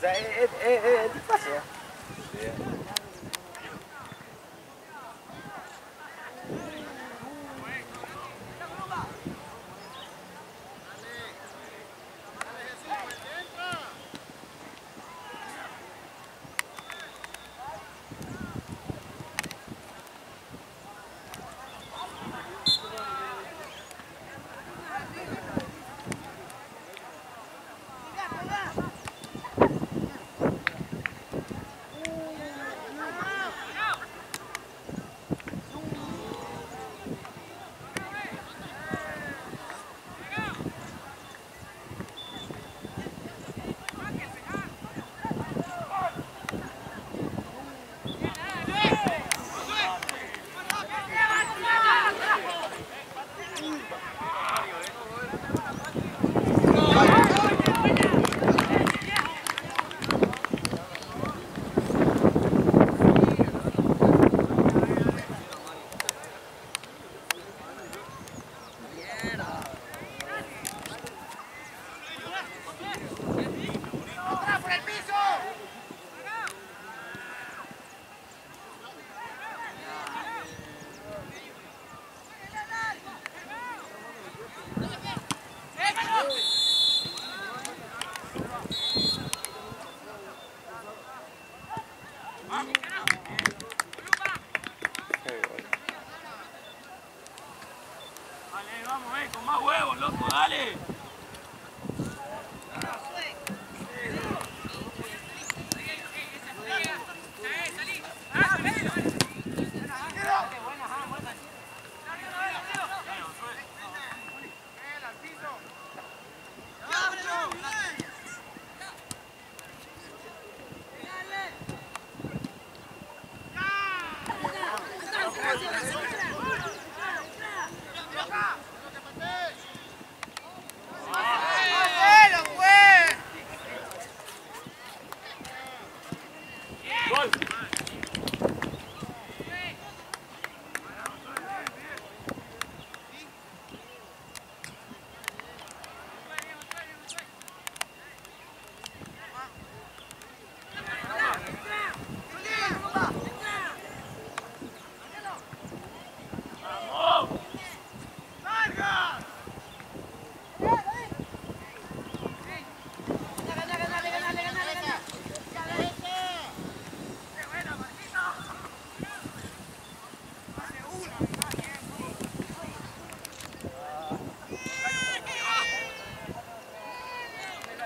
We eh eh eh, die Dale, vamos, eh, con más huevos, loco, dale.